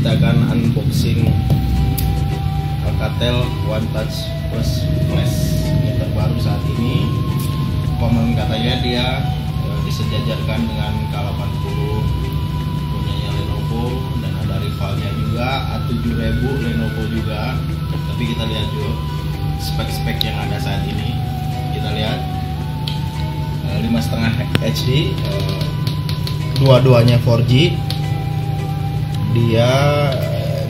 unboxing Alcatel One Touch Plus Flash yang terbaru saat ini. Konon katanya dia eh, disejajarkan dengan K80 punyanya Lenovo dan ada rivalnya juga A7000 Lenovo juga. Tapi kita lihat dulu spek-spek yang ada saat ini. Kita lihat eh, lima setengah HD eh, dua-duanya 4G dia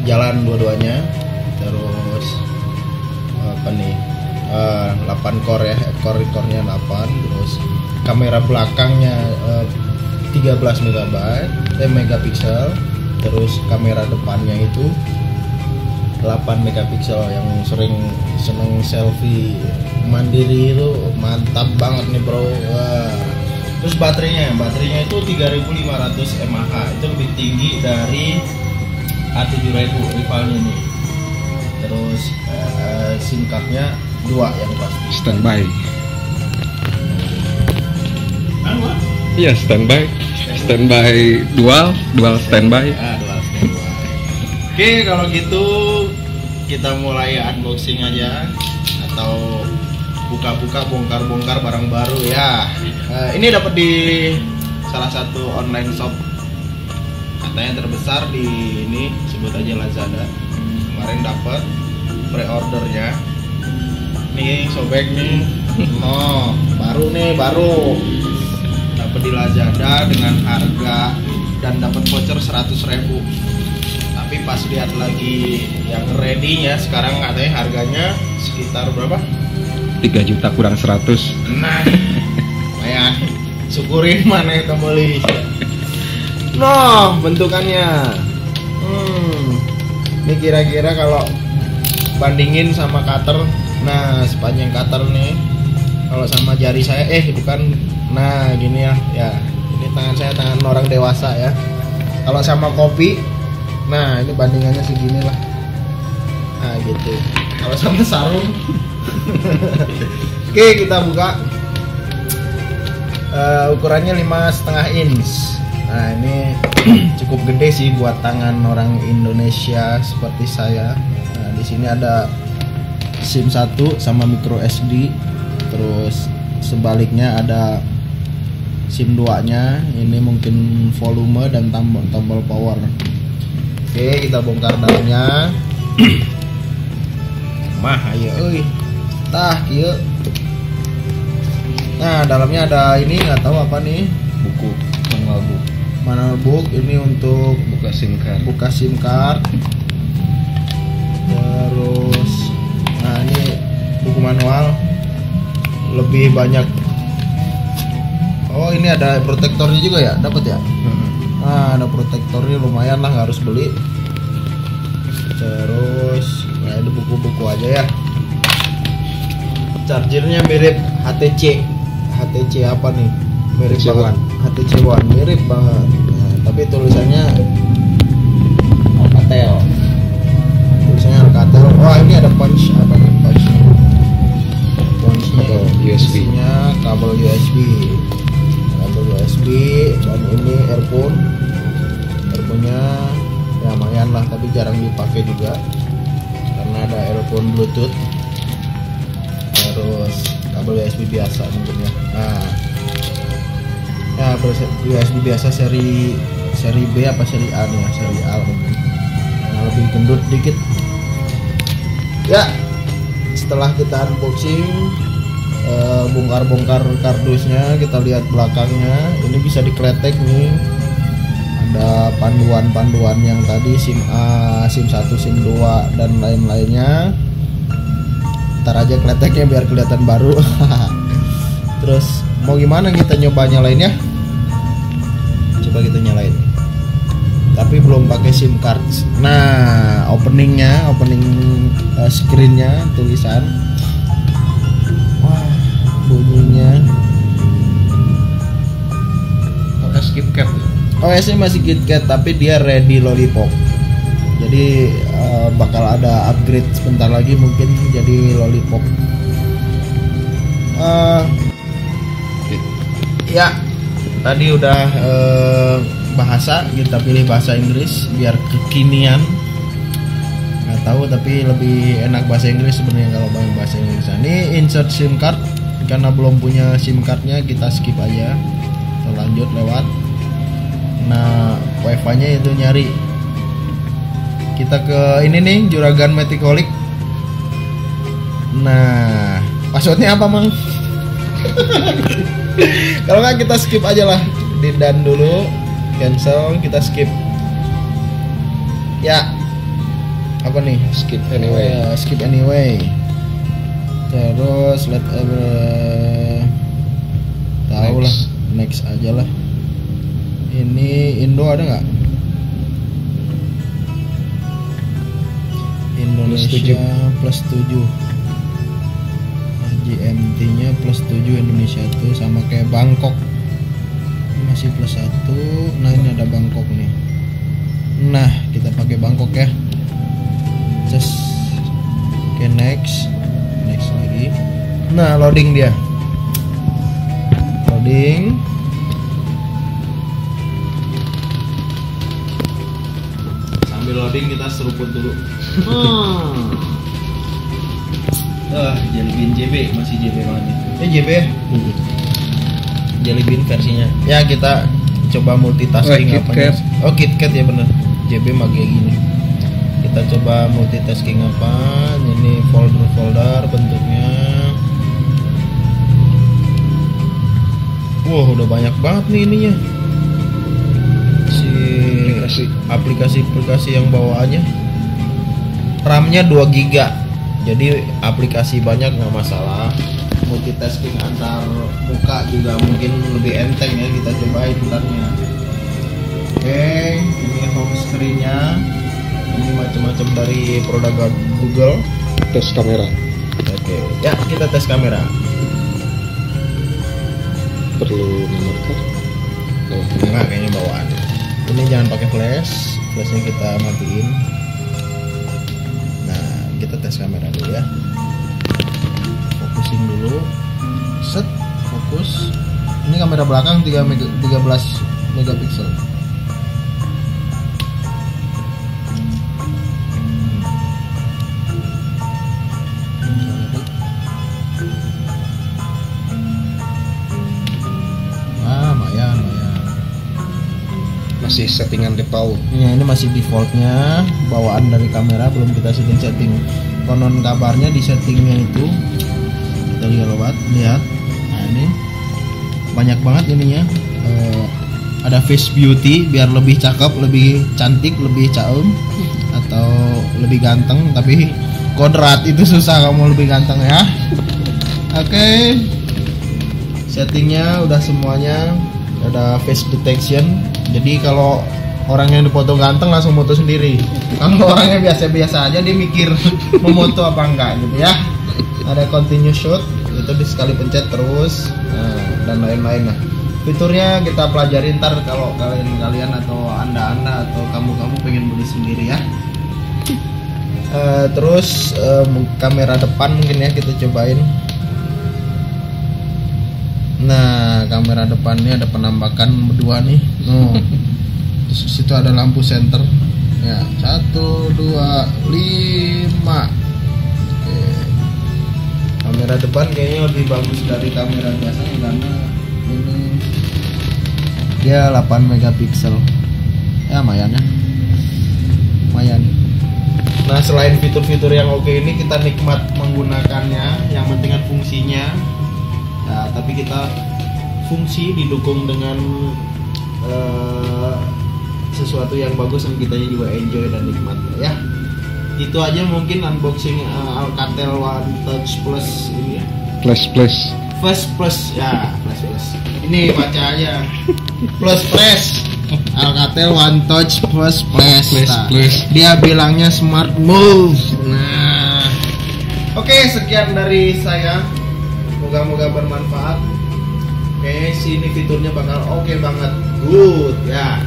jalan dua-duanya. Terus apa nih? Eh, 8 core ya core-nya 8 terus kamera belakangnya eh, 13 MB eh, megapiksel. Terus kamera depannya itu 8 megapiksel. Yang sering seneng selfie mandiri itu mantap banget nih bro. Wah. Terus baterainya baterainya itu 3500 mAh itu lebih tinggi dari A7000 rivalnya nih terus eh, SIM cardnya dua yang pasti Standby. Anu, ah? Iya standby. Standby dual, dual standby. Ah, dua standby. Oke, kalau gitu kita mulai unboxing aja atau buka-buka bongkar-bongkar barang baru ya. Eh, ini dapat di salah satu online shop katanya terbesar di ini sebut aja Lazada. Kemarin dapat pre-ordernya. Nih sobek nih. No, baru nih, baru dapat di Lazada dengan harga dan dapat voucher 100.000 tapi pas lihat lagi yang ready nya sekarang katanya harganya sekitar berapa 3 juta kurang 100. nah lumayan syukurin mana yang beli. No bentukannya. Hmm ini kira-kira kalau bandingin sama cutter nah sepanjang cutter nih kalau sama jari saya eh bukan nah gini ya ya ini tangan saya tangan orang dewasa ya. Kalau sama kopi nah ini bandingannya segini lah. Nah gitu. Kalau sama sarung oke kita buka. Eh, ukurannya lima setengah inch. Nah ini cukup gede sih buat tangan orang Indonesia seperti saya. Nah, di sini ada SIM 1 sama micro SD terus sebaliknya ada SIM 2 nya ini mungkin volume dan tombol, tombol power. Oke kita bongkar dalamnya tah kieu nah dalamnya ada ini nggak tahu apa nih. Buku manual book. manual book ini untuk Buka SIM card. buka SIM card. Terus nah ini buku manual. Lebih banyak. Oh ini ada protektornya juga ya? Dapat ya? Nah ada protektornya lumayan lah nggak harus beli. Terus nah ini buku-buku aja ya chargernya mirip HTC HTC apa nih? Mirip HTC banget. One. HTC One mirip banget. Nah, tapi tulisannya Alcatel. Tulisannya Alcatel. Wah ini ada punch apa nih? Punch. Punchnya Kabel USB. isinya kabel USB kabel USB dan ini earphone. Earphone-nya ya lumayan lah tapi jarang dipakai juga. Karena ada earphone bluetooth terus kabel USB biasa mungkin ya. Nah ya USB biasa seri seri B apa seri A nih ya? Seri A mungkin. Nah, lebih gendut dikit. Ya setelah kita unboxing eh, bongkar-bongkar kardusnya kita lihat belakangnya. Ini bisa dikletek nih. Ada panduan-panduan yang tadi SIM A, SIM 1, SIM 2 dan lain-lainnya ntar aja kleteknya biar kelihatan baru. Terus mau gimana kita nyoba nyalain ya? Coba kita nyalain. Tapi belum pakai SIM card. Nah openingnya opening eh, screennya tulisan. Wah bunyinya. Pakai skip cap. OS nya masih KitKat tapi dia ready lollipop jadi eh, bakal ada upgrade sebentar lagi mungkin jadi lollipop. Eh, ya tadi udah eh, bahasa kita pilih bahasa Inggris biar kekinian. Nggak tahu tapi lebih enak bahasa Inggris sebenarnya kalau bang bahasa Inggris. Ini insert SIM card karena belum punya SIM cardnya kita skip aja. Kita lanjut lewat. Nah wifi nya itu nyari kita ke ini nih juragan metikolik nah passwordnya apa mang? Kalau nggak kita skip aja lah. Di dan dulu cancel kita skip. Ya. Apa nih? Skip anyway. Eh, skip anyway. Terus let ever tahu lah next aja lah. Ini Indo ada nggak Indonesia plus 7 GMT nya plus 7 Indonesia tuh sama kayak Bangkok. Ini masih plus satu. Nah ini ada Bangkok nih. Nah kita pakai Bangkok ya. Just oke next. Next lagi. Nah loading dia. Loading. Sambil loading kita seruput dulu hmm. ah jelly bean JB masih JB banget nih. Eh JB ya? jelly bean versinya. Ya kita coba multitasking Oh, apa KitKat. oh KitKat ya bener. JB mah kayak gini. Kita coba multitasking apa? Ini folder-folder bentuknya. Wah udah banyak banget nih ininya. Si Aplikasi. aplikasi-aplikasi yang bawaannya RAM-nya 2 giga. Jadi aplikasi banyak nggak masalah. Multitasking antar muka juga mungkin lebih enteng ya kita cobain bentarnya oke ini home screen-nya. Ini macam-macam dari produk Google. Tes kamera. Oke ya kita tes kamera. Perlu nomor card oh, enggak kayaknya bawaan. Ini jangan pakai flash flashnya kita matiin kita tes kamera dulu ya. Fokusin dulu. Set fokus. Ini kamera belakang 3 mega, 13 megapiksel masih settingan default Ya, ini masih defaultnya bawaan dari kamera belum kita setting-setting. Konon kabarnya di settingnya itu kita lihat lihat. Nah ini banyak banget ininya. Eh, ada face beauty biar lebih cakep, lebih cantik, lebih caum atau lebih ganteng. Tapi kodrat itu susah kamu lebih ganteng ya. Oke. Settingnya udah semuanya ada face detection. Jadi kalau orang yang dipoto ganteng langsung foto sendiri. Kalau orangnya biasa-biasa aja dia mikir memoto apa enggak gitu ya. Ada continue shoot itu di sekali pencet terus nah, dan lain-lain lah. Fiturnya kita pelajari ntar kalau kalian-kalian atau anda-anda atau kamu-kamu pengen beli sendiri ya. Eh, terus eh, kamera depan mungkin ya kita cobain. Nah, kamera depannya ada penampakan berdua nih. Oh. Terus di situ ada lampu center. Ya, satu, dua, lima. Oke. Kamera depan kayaknya lebih bagus dari kamera biasanya karena ini dia 8 megapiksel. Ya, lumayan ya. Lumayan. Nah, selain fitur-fitur yang oke ini kita nikmat menggunakannya, yang penting kan fungsinya. Nah, tapi kita fungsi didukung dengan eh, sesuatu yang bagus dan kita juga enjoy dan nikmat ya. Itu aja mungkin unboxing eh, Alcatel One Touch Plus ini ya. flash flash Plus plus ya, plus plus. Ini baca aja. Plus plus. Alcatel One Touch Plus Plus. Plus, Nah, plus. Dia bilangnya smart move. Nah. Oke, sekian dari saya. Moga-moga bermanfaat. Oke, sini fiturnya bakal oke banget. Good ya.